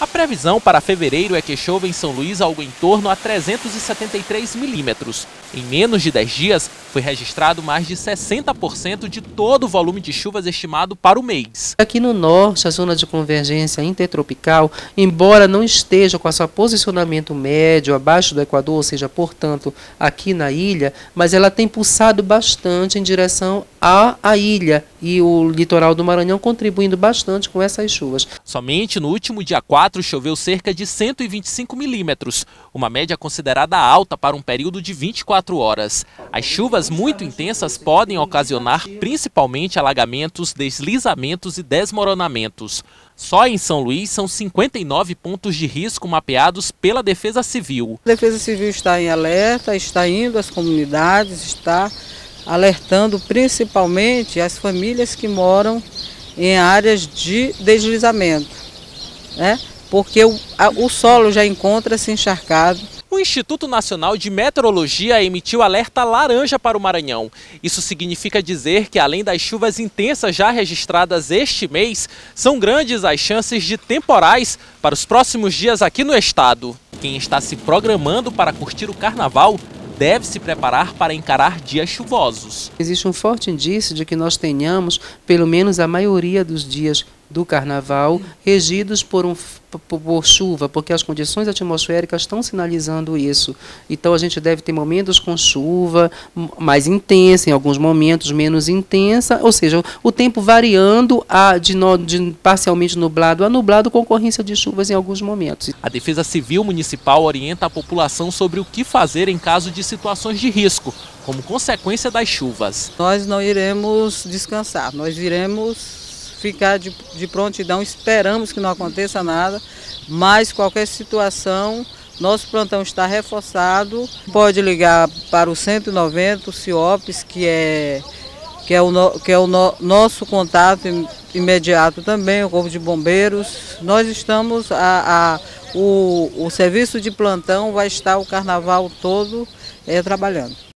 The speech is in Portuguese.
A previsão para fevereiro é que chova em São Luís algo em torno a 373 milímetros. Em menos de 10 dias, foi registrado mais de 60% de todo o volume de chuvas estimado para o mês. Aqui no norte, a zona de convergência intertropical, embora não esteja com seu posicionamento médio abaixo do Equador, ou seja, portanto, aqui na ilha, mas ela tem pulsado bastante em direção à, à ilha e o litoral do Maranhão contribuindo bastante com essas chuvas. Somente no último dia 4 choveu cerca de 125 milímetros, uma média considerada alta para um período de 24 horas. As chuvas muito intensas podem ocasionar principalmente alagamentos, deslizamentos e desmoronamentos. Só em São Luís são 59 pontos de risco mapeados pela Defesa Civil. A Defesa Civil está em alerta, está indo às comunidades, está alertando principalmente as famílias que moram em áreas de deslizamento, né? porque o, a, o solo já encontra-se encharcado. O Instituto Nacional de Meteorologia emitiu alerta laranja para o Maranhão. Isso significa dizer que, além das chuvas intensas já registradas este mês, são grandes as chances de temporais para os próximos dias aqui no estado. Quem está se programando para curtir o carnaval deve se preparar para encarar dias chuvosos. Existe um forte indício de que nós tenhamos, pelo menos a maioria dos dias do carnaval, regidos por um por, por chuva, porque as condições atmosféricas estão sinalizando isso. Então a gente deve ter momentos com chuva mais intensa, em alguns momentos menos intensa, ou seja, o tempo variando a, de, no, de parcialmente nublado a nublado com ocorrência de chuvas em alguns momentos. A Defesa Civil Municipal orienta a população sobre o que fazer em caso de situações de risco, como consequência das chuvas. Nós não iremos descansar, nós iremos ficar de, de prontidão, esperamos que não aconteça nada, mas qualquer situação, nosso plantão está reforçado. Pode ligar para o 190, o CIOPS, que é, que é o, no, que é o no, nosso contato imediato também, o Corpo de Bombeiros. Nós estamos, a, a o, o serviço de plantão vai estar o carnaval todo é, trabalhando.